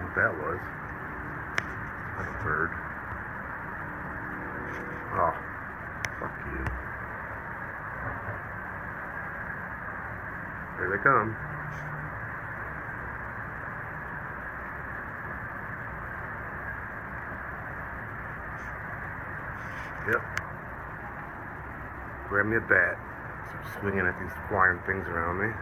What that was. Not a bird. Oh, fuck you. Here they come. Yep. Grab me a bat. Start swinging at these flying things around me.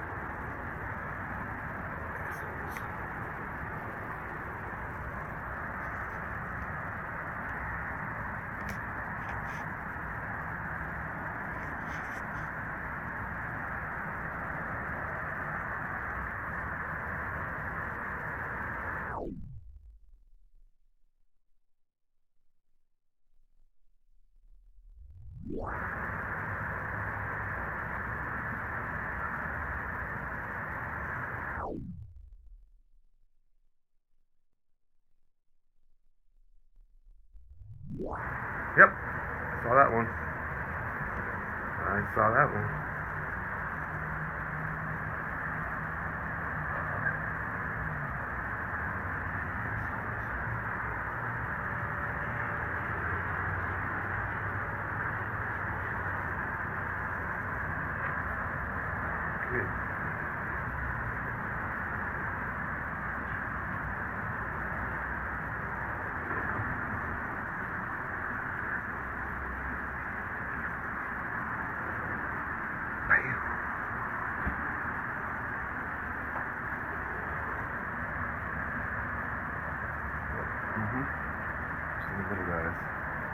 Yep. Saw that one. I saw that one. Good.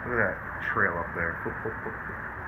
Look at that trail up there.